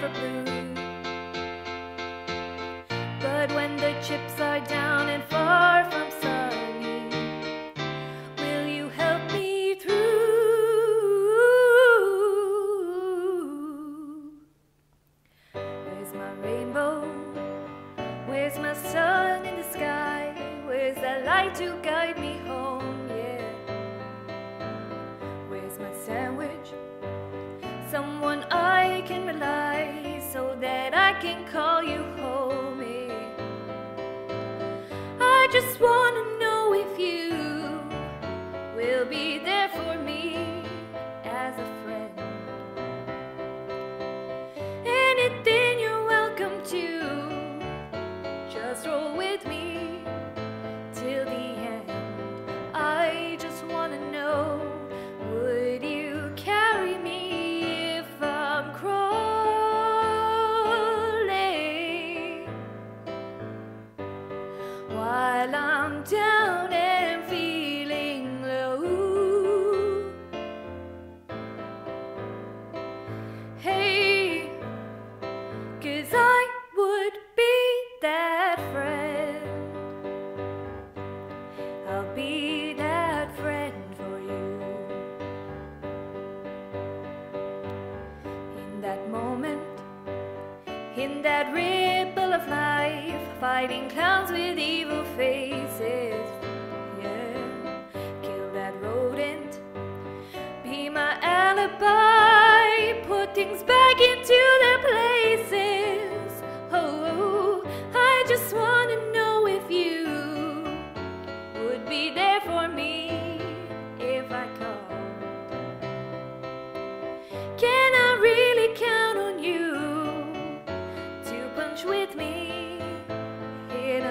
never blue. But when the chips are down and far from sunny, will you help me through? Where's my rainbow? Where's my sun in the sky? Where's that light to guide me can call you home, yeah. I just wanna while I'm down and feeling low? Hey, cause I would in that ripple of life, fighting clowns with evil faces. Yeah, kill that rodent, be my alibi,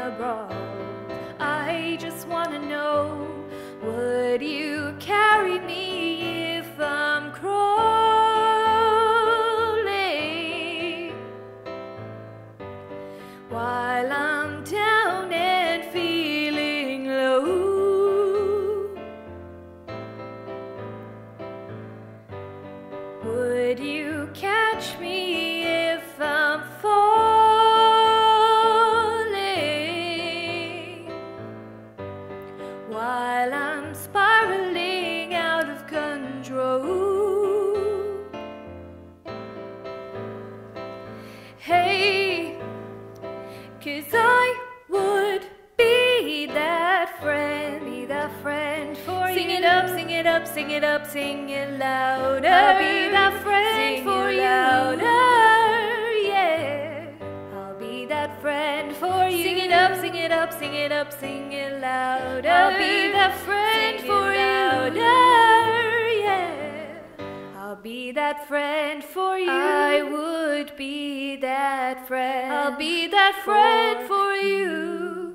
in a brawl? I just wanna know would you carry me if I'm crawling while I'm down and feeling low? Would you catch me while I'm spiraling out of control? Hey, cause I would be that friend, be that friend for sing you. Sing it up, sing it up, sing it up, sing it louder. I'll be that friend sing for you. Louder, Sing it up, sing it up, sing it up, sing it louder. I'll be that friend for you. Louder, yeah. I'll be that friend for you. I would be that friend. I'll be that friend for you.